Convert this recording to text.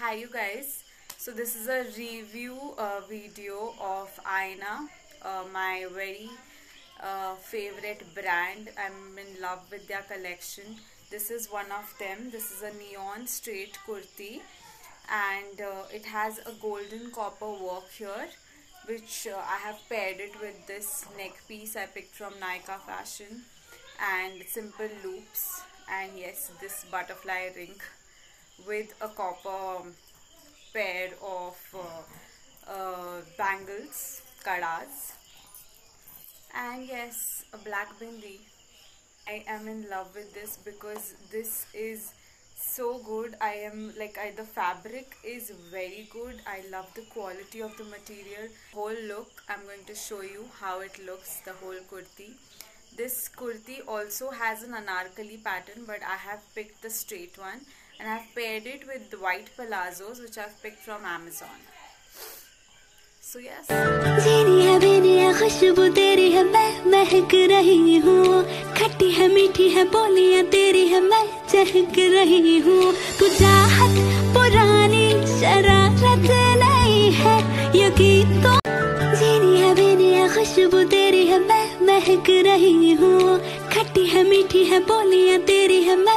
Hi you guys. So this is a review uh, video of Aayna, uh, my very uh, favorite brand. I'm in love with their collection. This is one of them. This is a neon straight kurti and uh, it has a golden copper work here which uh, I have paired it with this neck piece I picked from Nykaa Fashion and simple loops and yes this butterfly ring with a copper pair of uh, uh, bangles, kadas and yes a black bindi. I am in love with this because this is so good. I am like I, the fabric is very good. I love the quality of the material. Whole look i'm going to show you how it looks the whole kurti. This kurti also has an anarkali pattern but i have picked the straight one and i've paired it with white palazzos which i've picked from amazon. So, yes. खुशबू तेरी है, मैं महक रही हूँ। खट्टी है, मीठी है, बोलियाँ तेरी है, मैं चहक रही हूँ। तू पुरानी, शरारत नहीं है यकीन तो जीनी है बेनी है, खुशबू तेरी है, मैं महक रही हूँ। खट्टी है, मीठी है, बोलियाँ तेरी है, मैं